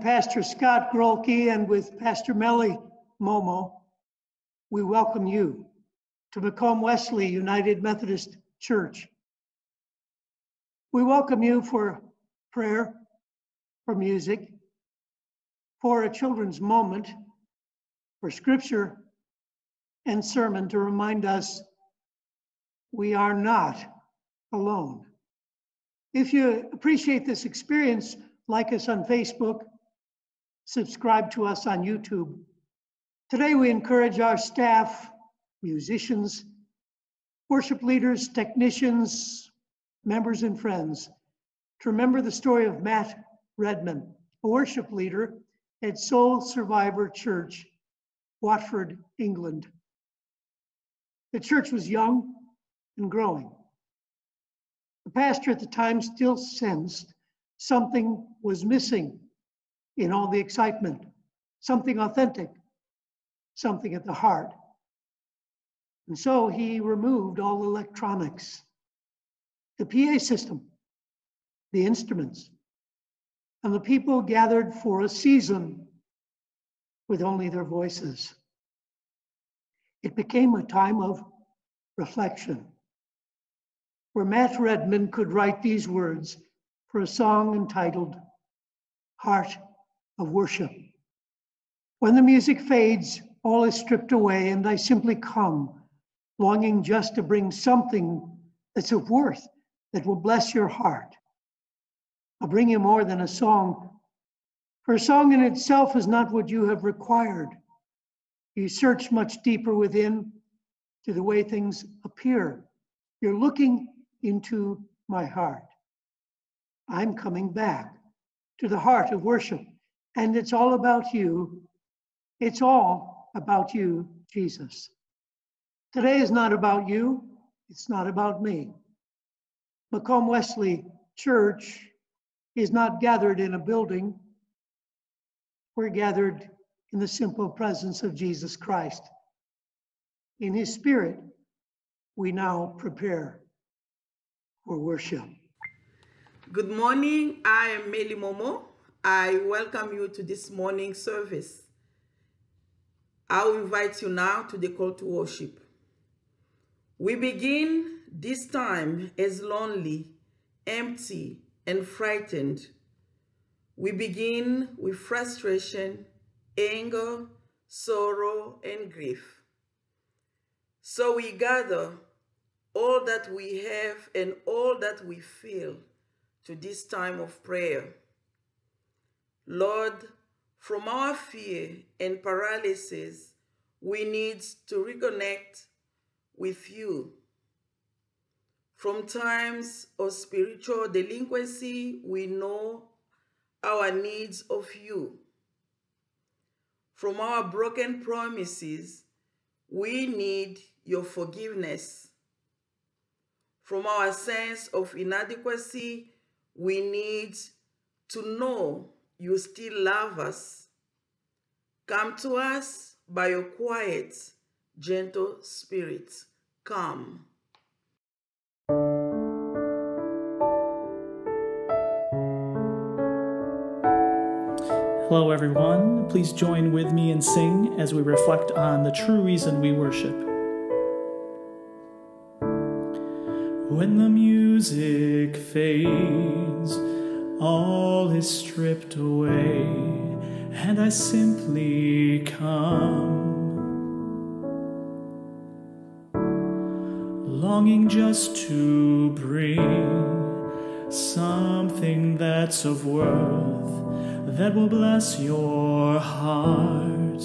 Pastor Scott Grolke, and with Pastor Melly Momo, we welcome you to Macomb Wesley United Methodist Church. We welcome you for prayer, for music, for a children's moment, for scripture and sermon to remind us we are not alone. If you appreciate this experience, like us on Facebook, subscribe to us on YouTube. Today, we encourage our staff, musicians, worship leaders, technicians, members, and friends to remember the story of Matt Redman, a worship leader at Soul Survivor Church, Watford, England. The church was young and growing. The pastor at the time still sensed something was missing in all the excitement, something authentic, something at the heart. And so he removed all electronics, the PA system, the instruments, and the people gathered for a season with only their voices. It became a time of reflection where Matt Redman could write these words for a song entitled Heart of Worship. When the music fades, all is stripped away, and I simply come, longing just to bring something that's of worth that will bless your heart. I'll bring you more than a song, for a song in itself is not what you have required. You search much deeper within to the way things appear. You're looking into my heart. I'm coming back to the heart of worship, and it's all about you. It's all about you, Jesus. Today is not about you, it's not about me. Macomb Wesley Church is not gathered in a building, we're gathered in the simple presence of Jesus Christ. In his spirit, we now prepare for worship. Good morning. I am Meli Momo. I welcome you to this morning service. I will invite you now to the call to worship. We begin this time as lonely, empty, and frightened. We begin with frustration, anger, sorrow, and grief. So we gather all that we have and all that we feel to this time of prayer. Lord, from our fear and paralysis, we need to reconnect with you. From times of spiritual delinquency, we know our needs of you. From our broken promises, we need your forgiveness from our sense of inadequacy, we need to know you still love us. Come to us by your quiet, gentle spirit. Come. Hello, everyone. Please join with me and sing as we reflect on the true reason we worship. When the music fades, all is stripped away, and I simply come. Longing just to bring something that's of worth that will bless your heart.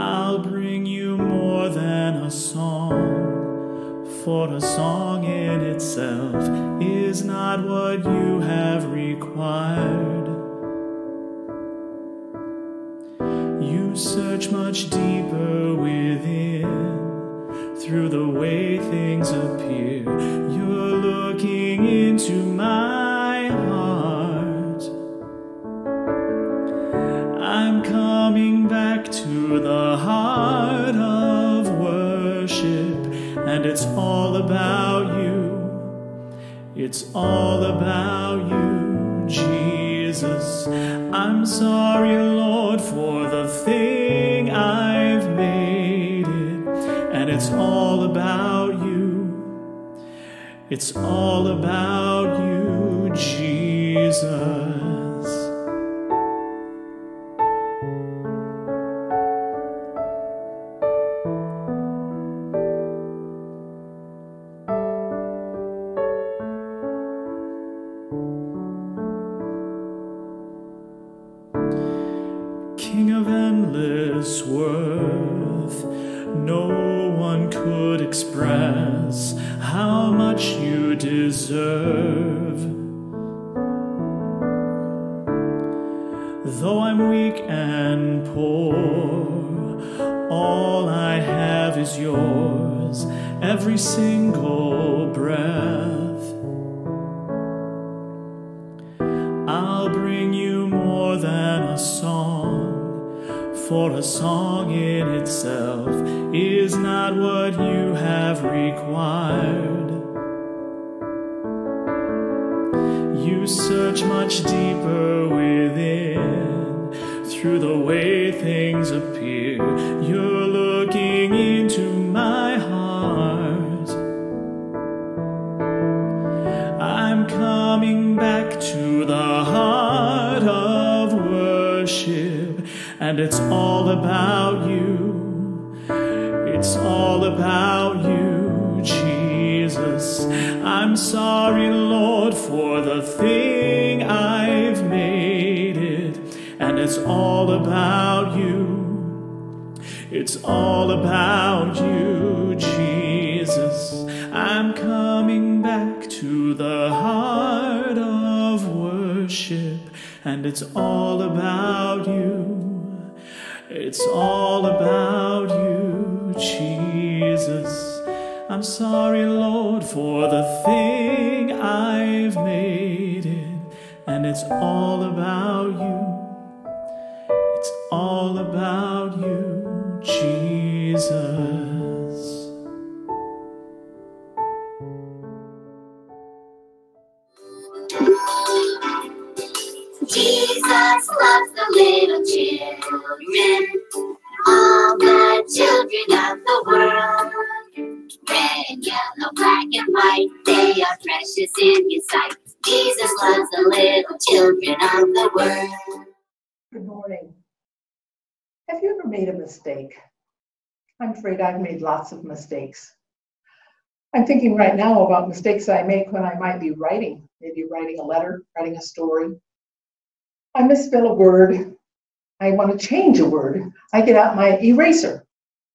I'll bring you for a song in itself is not what you have required. You search much deeper within through the way things appear. You're looking into my heart. And it's all about you. It's all about you, Jesus. I'm sorry, Lord, for the thing I've made it. And it's all about you. It's all about you, Jesus. No one could express how much you deserve. Though I'm weak and poor, all I have is yours, every single breath. For a song in itself is not what you have required. You search much deeper within, through the way things appear. You're and it's all about you. It's all about you, Jesus. I'm sorry, Lord, for the thing I've made it, and it's all about you. It's all about you, Jesus. I'm coming back to the heart of worship, and it's all about you. It's all about you, Jesus. I'm sorry, Lord, for the thing I've made it, and it's all about you. It's all about you, Jesus. Jesus loves little children, all the children of the world. Red and yellow, black and white, they are precious in His sight. Jesus loves the little children of the world. Good morning. Have you ever made a mistake? I'm afraid I've made lots of mistakes. I'm thinking right now about mistakes I make when I might be writing, maybe writing a letter, writing a story. I misspell a word. I want to change a word. I get out my eraser,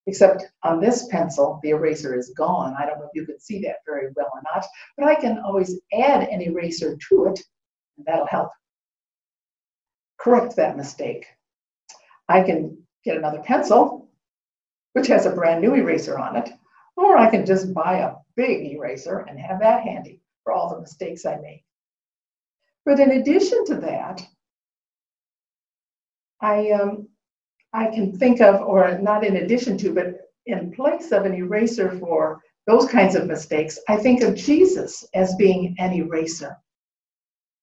except on this pencil, the eraser is gone. I don't know if you can see that very well or not, but I can always add an eraser to it, and that'll help correct that mistake. I can get another pencil, which has a brand new eraser on it, or I can just buy a big eraser and have that handy for all the mistakes I make. But in addition to that, I, um, I can think of, or not in addition to, but in place of an eraser for those kinds of mistakes, I think of Jesus as being an eraser.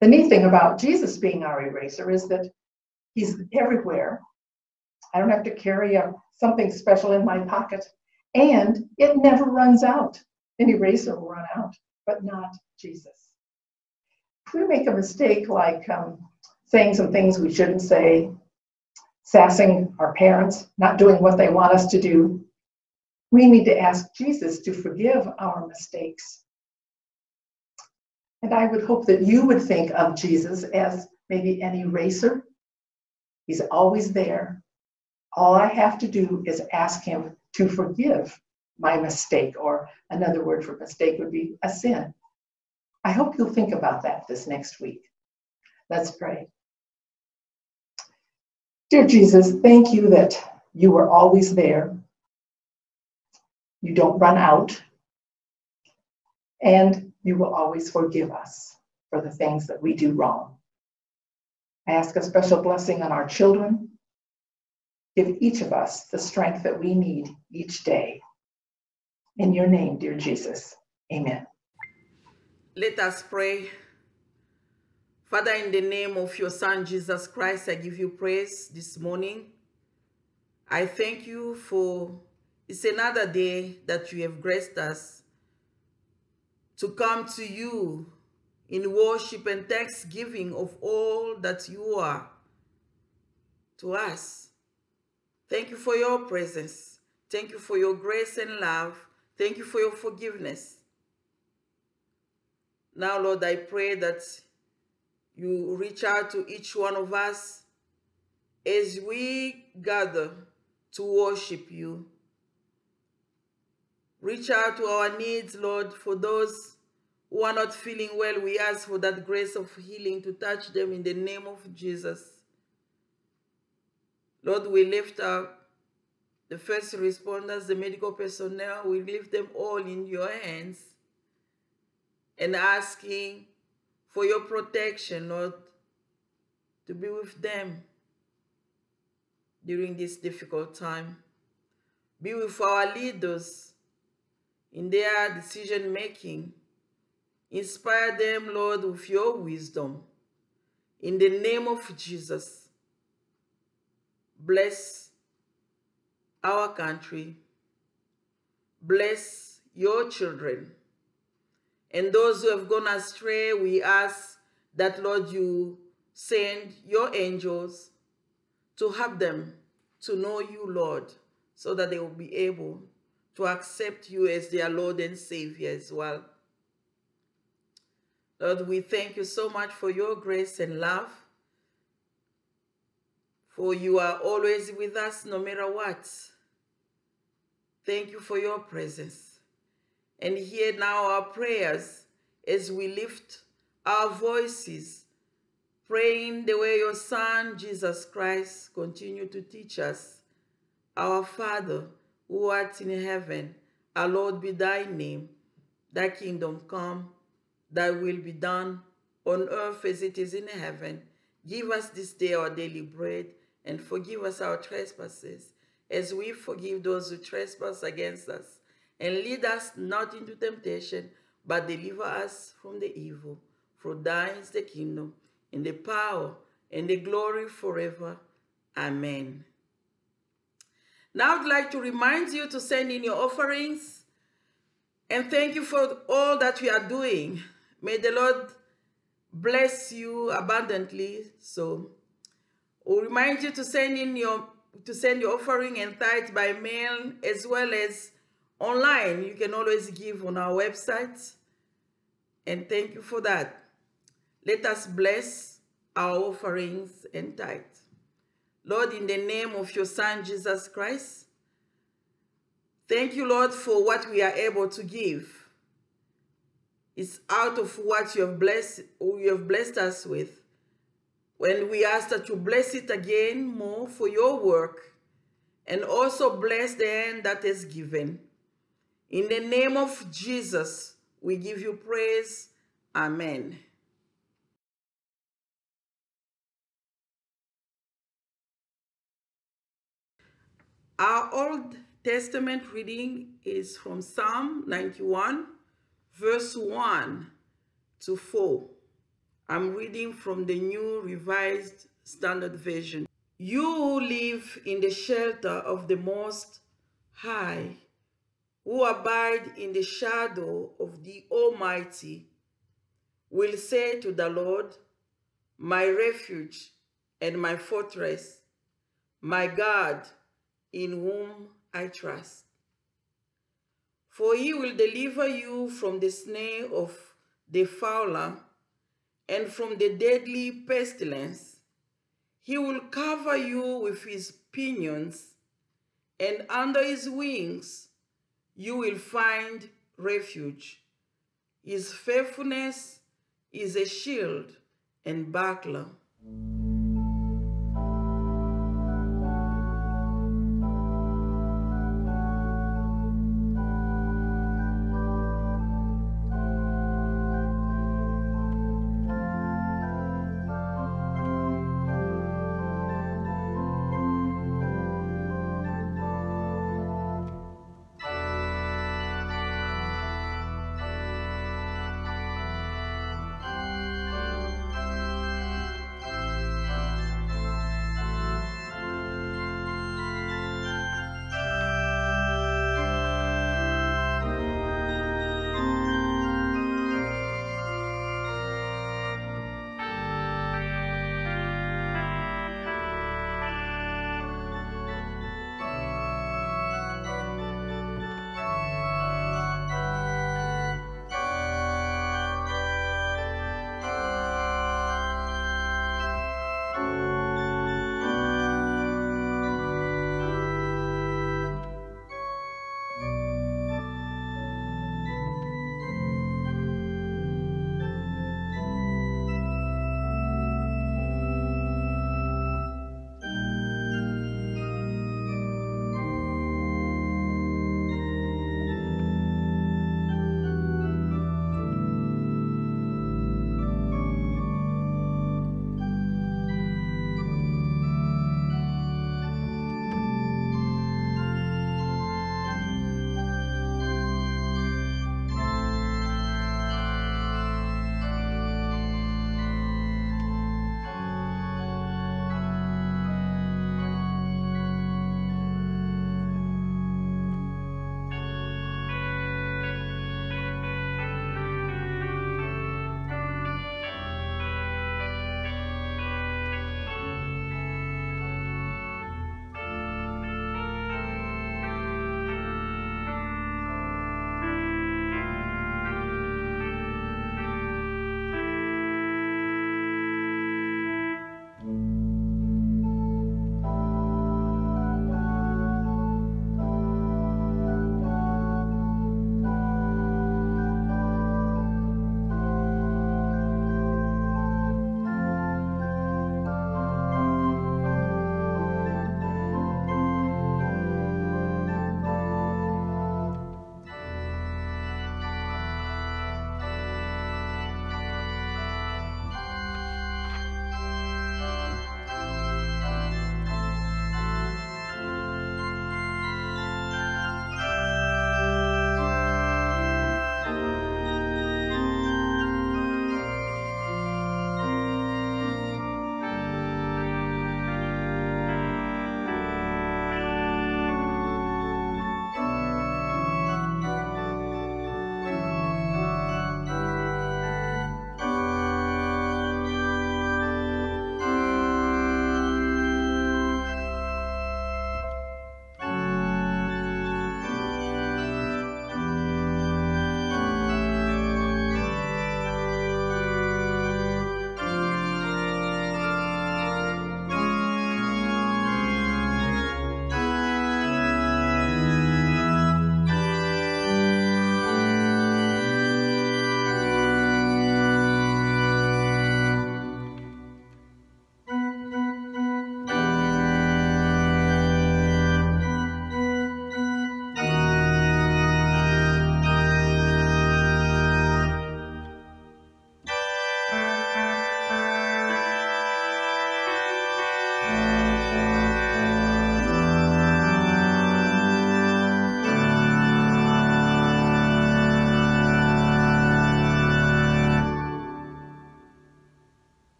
The neat thing about Jesus being our eraser is that he's everywhere. I don't have to carry a, something special in my pocket, and it never runs out. An eraser will run out, but not Jesus. If we make a mistake like um, saying some things we shouldn't say, sassing our parents, not doing what they want us to do, we need to ask Jesus to forgive our mistakes. And I would hope that you would think of Jesus as maybe an eraser. He's always there. All I have to do is ask him to forgive my mistake, or another word for mistake would be a sin. I hope you'll think about that this next week. Let's pray. Dear Jesus, thank you that you are always there. You don't run out. And you will always forgive us for the things that we do wrong. I ask a special blessing on our children. Give each of us the strength that we need each day. In your name, dear Jesus, amen. Let us pray. Father, in the name of your Son, Jesus Christ, I give you praise this morning. I thank you for it's another day that you have graced us to come to you in worship and thanksgiving of all that you are to us. Thank you for your presence. Thank you for your grace and love. Thank you for your forgiveness. Now, Lord, I pray that you reach out to each one of us as we gather to worship you. Reach out to our needs, Lord, for those who are not feeling well. We ask for that grace of healing to touch them in the name of Jesus. Lord, we lift up the first responders, the medical personnel, we lift them all in your hands and asking for your protection, Lord, to be with them during this difficult time. Be with our leaders in their decision making. Inspire them, Lord, with your wisdom. In the name of Jesus, bless our country. Bless your children. And those who have gone astray, we ask that, Lord, you send your angels to help them to know you, Lord, so that they will be able to accept you as their Lord and Savior as well. Lord, we thank you so much for your grace and love, for you are always with us no matter what. Thank you for your presence. And hear now our prayers as we lift our voices, praying the way your Son, Jesus Christ, continue to teach us. Our Father, who art in heaven, hallowed be thy name. Thy kingdom come, thy will be done on earth as it is in heaven. Give us this day our daily bread, and forgive us our trespasses, as we forgive those who trespass against us and lead us not into temptation, but deliver us from the evil. For thine is the kingdom, and the power, and the glory forever. Amen. Now I'd like to remind you to send in your offerings, and thank you for all that we are doing. May the Lord bless you abundantly. So we'll remind you to send in your to send your offering and tithe by mail as well as online. You can always give on our website. And thank you for that. Let us bless our offerings and tithe. Lord, in the name of your Son, Jesus Christ, thank you, Lord, for what we are able to give. It's out of what you have blessed, you have blessed us with. When we ask that you bless it again more for your work and also bless the hand that is given. In the name of Jesus, we give you praise. Amen. Our Old Testament reading is from Psalm 91, verse 1 to 4. I'm reading from the New Revised Standard Version. You live in the shelter of the Most High who abide in the shadow of the Almighty will say to the Lord, My refuge and my fortress, my God, in whom I trust. For he will deliver you from the snare of the fowler and from the deadly pestilence. He will cover you with his pinions, and under his wings you will find refuge. His faithfulness is a shield and buckler.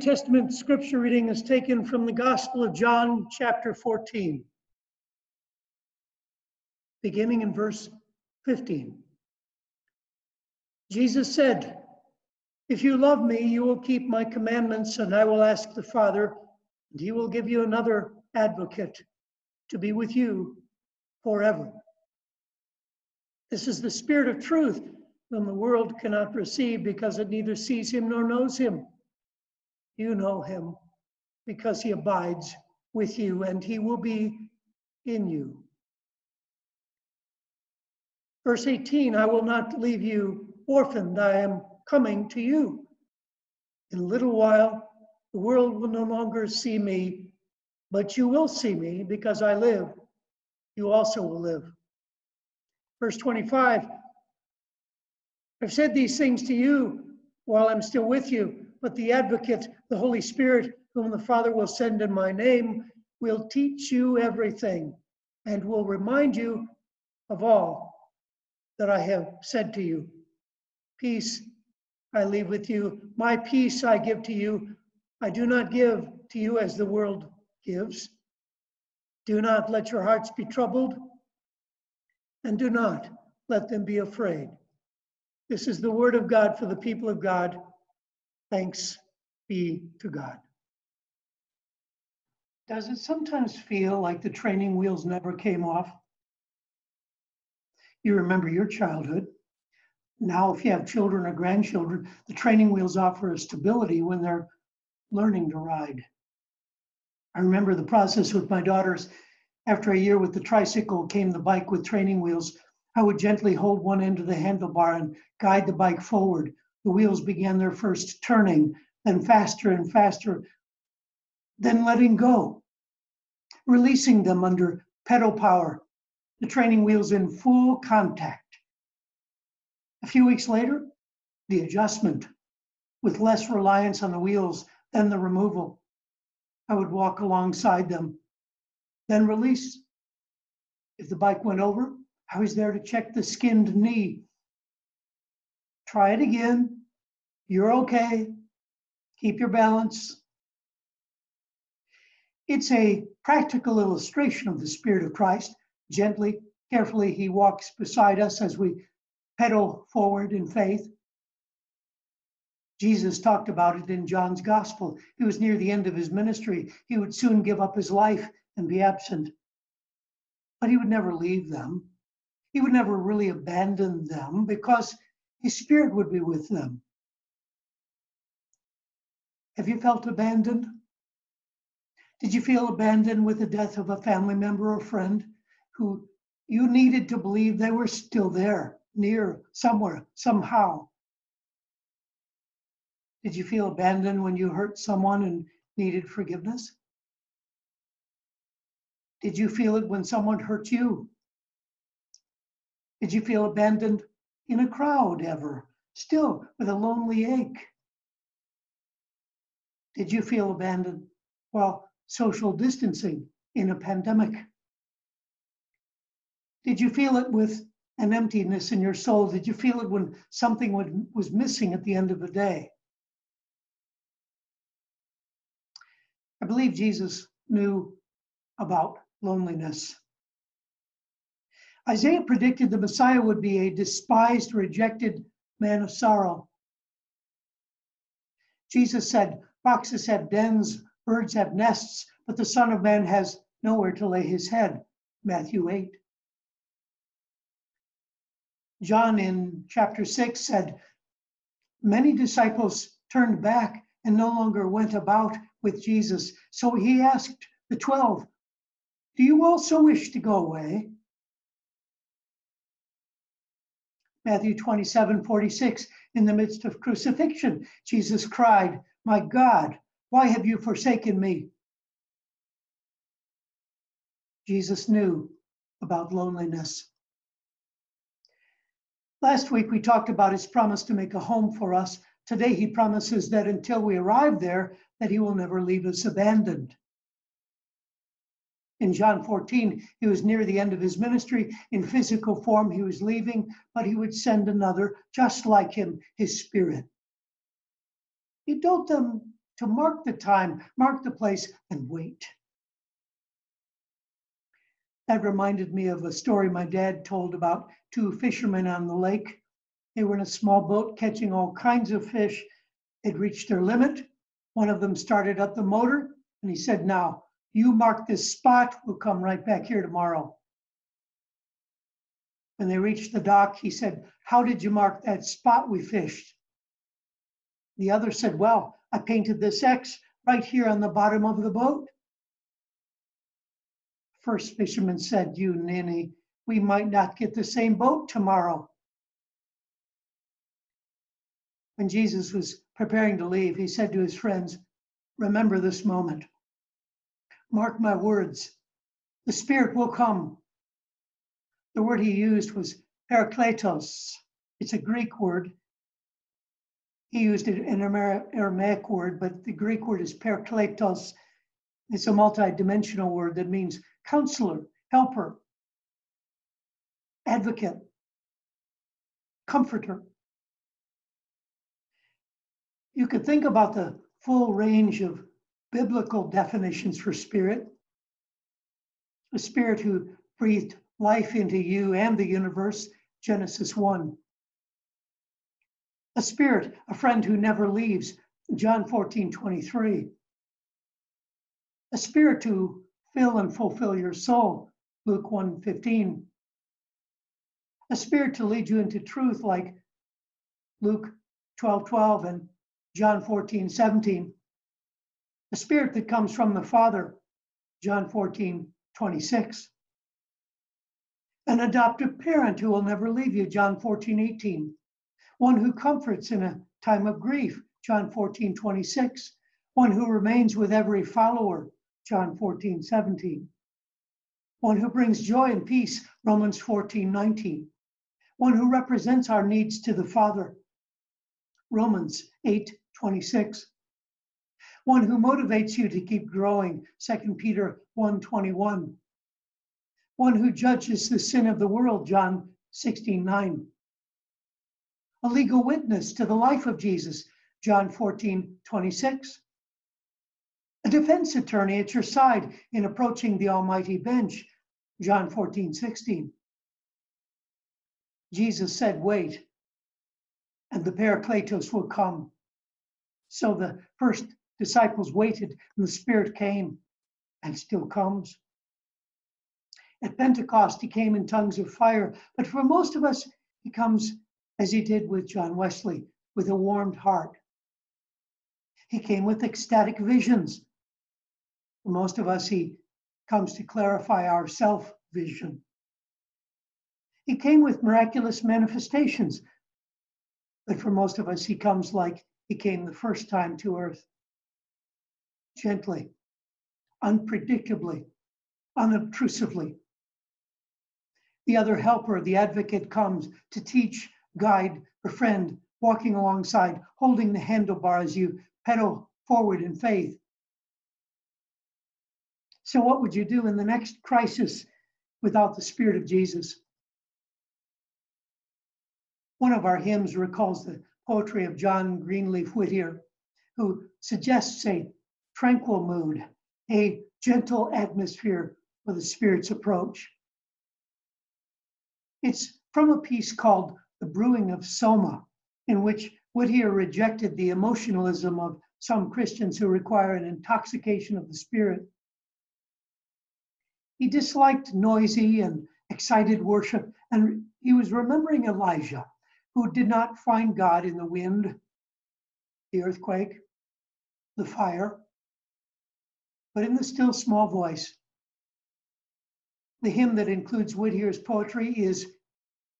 Testament scripture reading is taken from the Gospel of John, chapter 14, beginning in verse 15. Jesus said, If you love me, you will keep my commandments, and I will ask the Father, and he will give you another advocate to be with you forever. This is the Spirit of truth, whom the world cannot receive because it neither sees him nor knows him. You know him because he abides with you and he will be in you. Verse 18 I will not leave you orphaned, I am coming to you. In a little while, the world will no longer see me, but you will see me because I live. You also will live. Verse 25 I've said these things to you while I'm still with you, but the advocate, the Holy Spirit, whom the Father will send in my name, will teach you everything and will remind you of all that I have said to you. Peace I leave with you, my peace I give to you. I do not give to you as the world gives. Do not let your hearts be troubled, and do not let them be afraid. This is the word of God for the people of God. Thanks be to God. Does it sometimes feel like the training wheels never came off? You remember your childhood. Now, if you have children or grandchildren, the training wheels offer a stability when they're learning to ride. I remember the process with my daughters. After a year with the tricycle came the bike with training wheels. I would gently hold one end of the handlebar and guide the bike forward. The wheels began their first turning, then faster and faster, then letting go, releasing them under pedal power, the training wheels in full contact. A few weeks later, the adjustment with less reliance on the wheels, than the removal. I would walk alongside them, then release. If the bike went over, I was there to check the skinned knee. Try it again. You're okay. Keep your balance. It's a practical illustration of the Spirit of Christ. Gently, carefully, He walks beside us as we pedal forward in faith. Jesus talked about it in John's Gospel. He was near the end of his ministry. He would soon give up his life and be absent. But he would never leave them. He would never really abandon them because his spirit would be with them. Have you felt abandoned? Did you feel abandoned with the death of a family member or friend who you needed to believe they were still there, near, somewhere, somehow? Did you feel abandoned when you hurt someone and needed forgiveness? Did you feel it when someone hurt you? Did you feel abandoned in a crowd ever, still with a lonely ache? Did you feel abandoned while social distancing in a pandemic? Did you feel it with an emptiness in your soul? Did you feel it when something was missing at the end of the day? I believe Jesus knew about loneliness. Isaiah predicted the Messiah would be a despised, rejected man of sorrow. Jesus said, Foxes have dens, birds have nests, but the Son of Man has nowhere to lay his head. Matthew 8. John in chapter 6 said, Many disciples turned back and no longer went about with Jesus. So he asked the 12, Do you also wish to go away? Matthew 27 46, in the midst of crucifixion, Jesus cried, My God, why have you forsaken me? Jesus knew about loneliness. Last week, we talked about his promise to make a home for us. Today, he promises that until we arrive there, that he will never leave us abandoned. In John 14, he was near the end of his ministry. In physical form, he was leaving, but he would send another just like him, his spirit. He told them to mark the time, mark the place, and wait. That reminded me of a story my dad told about two fishermen on the lake. They were in a small boat catching all kinds of fish. They'd reached their limit. One of them started up the motor and he said, Now, you mark this spot, we'll come right back here tomorrow. When they reached the dock, he said, How did you mark that spot we fished? The other said, Well, I painted this X right here on the bottom of the boat. First fisherman said, You ninny, we might not get the same boat tomorrow. When Jesus was preparing to leave, he said to his friends, Remember this moment. Mark my words. The Spirit will come. The word he used was parakletos. It's a Greek word. He used it an Aramaic word, but the Greek word is parakletos. It's a multi-dimensional word that means counselor, helper, advocate, comforter. You could think about the full range of biblical definitions for spirit. A spirit who breathed life into you and the universe, Genesis 1. A spirit, a friend who never leaves, John 14, 23. A spirit to fill and fulfill your soul, Luke 1, 15. A spirit to lead you into truth, like Luke 12, 12 and John 14, 17 the spirit that comes from the Father, John 14, 26. An adoptive parent who will never leave you, John 14, 18. One who comforts in a time of grief, John 14, 26. One who remains with every follower, John 14, 17. One who brings joy and peace, Romans 14, 19. One who represents our needs to the Father, Romans 8, 26 one who motivates you to keep growing, 2 Peter 1:21. One who judges the sin of the world, John 16:9. A legal witness to the life of Jesus, John 14:26. A defense attorney at your side in approaching the almighty bench, John 14:16. Jesus said, Wait, and the Parakletos will come. So the first disciples waited and the Spirit came and still comes. At Pentecost, he came in tongues of fire, but for most of us, he comes as he did with John Wesley, with a warmed heart. He came with ecstatic visions. For most of us, he comes to clarify our self vision. He came with miraculous manifestations, but for most of us, he comes like he came the first time to earth gently, unpredictably, unobtrusively. The other helper, the advocate, comes to teach, guide, befriend, walking alongside, holding the handlebar as you pedal forward in faith. So, what would you do in the next crisis without the Spirit of Jesus? One of our hymns recalls the poetry of John Greenleaf Whittier, who suggests a tranquil mood, a gentle atmosphere for the Spirit's approach. It's from a piece called The Brewing of Soma, in which Whittier rejected the emotionalism of some Christians who require an intoxication of the Spirit. He disliked noisy and excited worship, and he was remembering Elijah, who did not find God in the wind, the earthquake, the fire, but in the still small voice. The hymn that includes Whittier's poetry is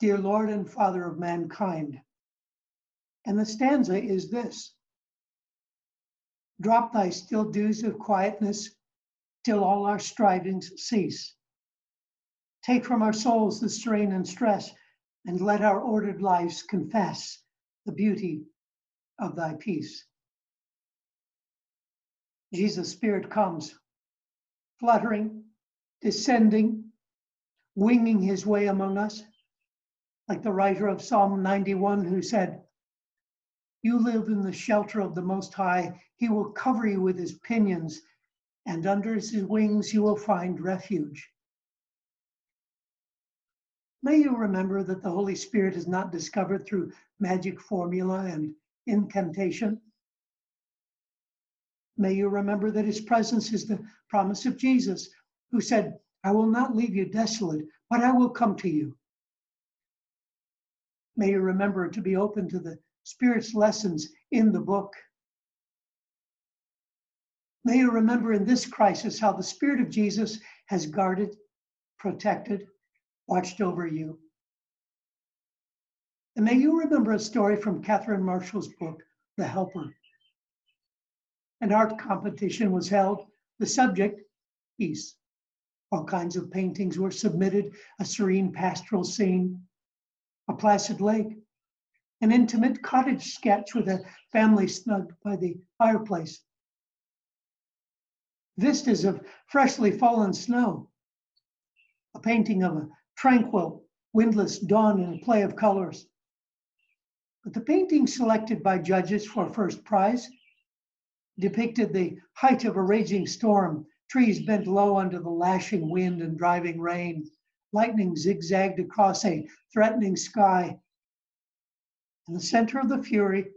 Dear Lord and Father of Mankind. And the stanza is this Drop thy still dews of quietness till all our strivings cease. Take from our souls the strain and stress, and let our ordered lives confess the beauty of thy peace. Jesus' Spirit comes, fluttering, descending, winging his way among us, like the writer of Psalm 91 who said, You live in the shelter of the Most High. He will cover you with his pinions, and under his wings you will find refuge. May you remember that the Holy Spirit is not discovered through magic formula and incantation. May you remember that his presence is the promise of Jesus, who said, I will not leave you desolate, but I will come to you. May you remember to be open to the Spirit's lessons in the book. May you remember in this crisis how the Spirit of Jesus has guarded, protected, watched over you. And may you remember a story from Catherine Marshall's book, The Helper. An art competition was held. The subject, peace. All kinds of paintings were submitted, a serene pastoral scene, a placid lake, an intimate cottage sketch with a family snug by the fireplace, vistas of freshly fallen snow, a painting of a tranquil, windless dawn in a play of colors. But the painting selected by judges for first prize depicted the height of a raging storm, trees bent low under the lashing wind and driving rain, lightning zigzagged across a threatening sky, in the center of the fury,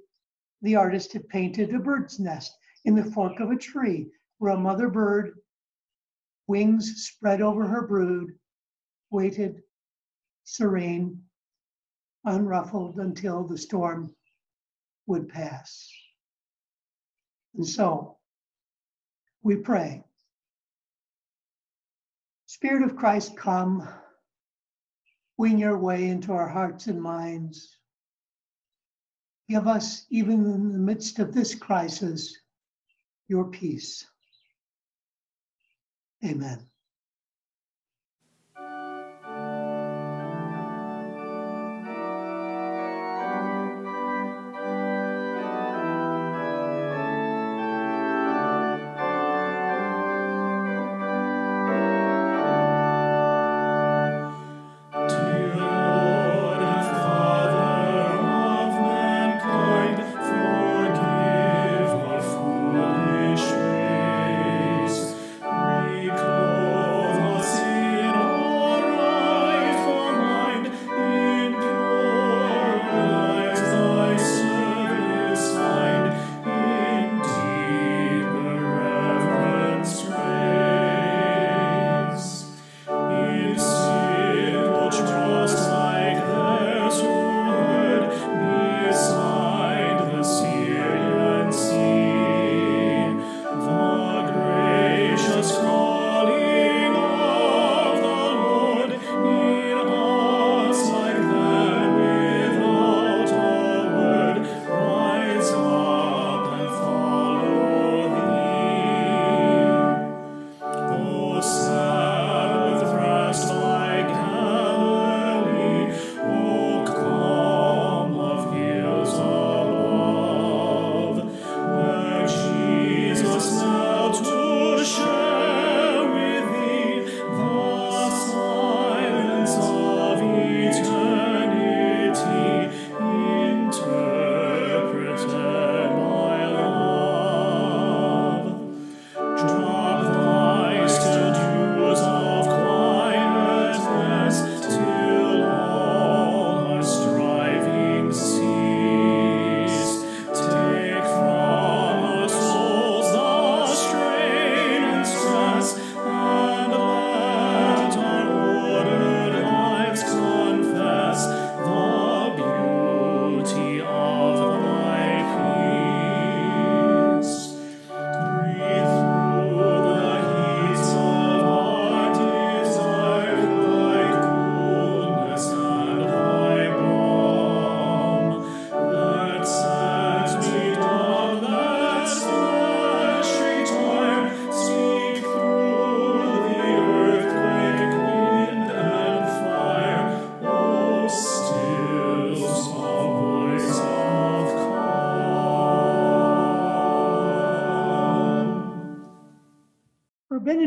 the artist had painted a bird's nest in the fork of a tree where a mother bird, wings spread over her brood, waited serene, unruffled until the storm would pass. And so we pray. Spirit of Christ, come, wing your way into our hearts and minds. Give us, even in the midst of this crisis, your peace. Amen.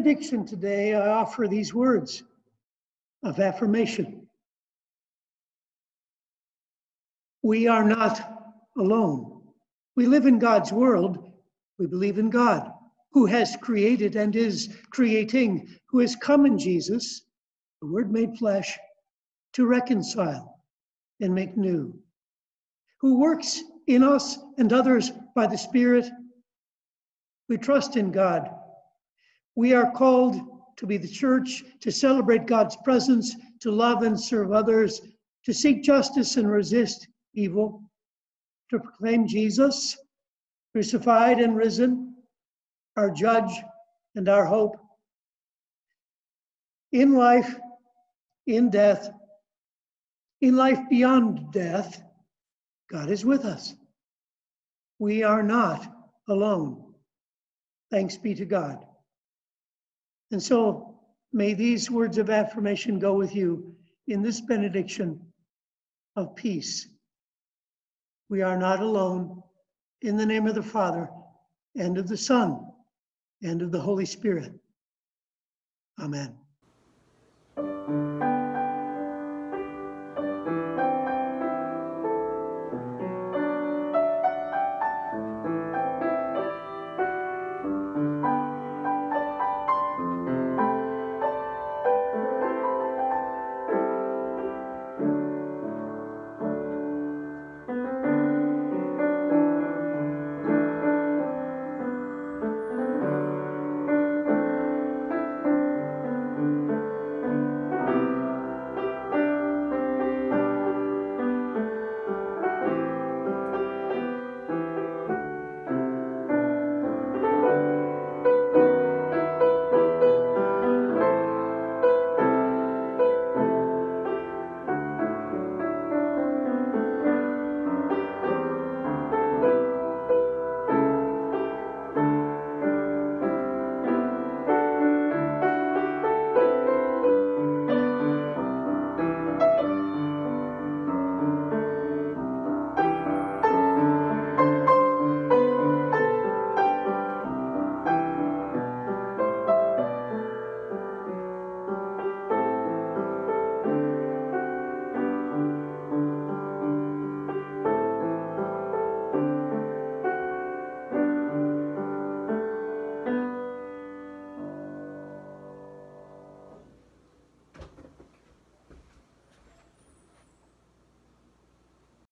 Benediction today, I offer these words of affirmation. We are not alone. We live in God's world. We believe in God, who has created and is creating, who has come in Jesus, the Word made flesh, to reconcile and make new, who works in us and others by the Spirit. We trust in God. We are called to be the church, to celebrate God's presence, to love and serve others, to seek justice and resist evil, to proclaim Jesus, crucified and risen, our judge and our hope. In life, in death, in life beyond death, God is with us. We are not alone. Thanks be to God. And so may these words of affirmation go with you in this benediction of peace. We are not alone. In the name of the Father, and of the Son, and of the Holy Spirit. Amen.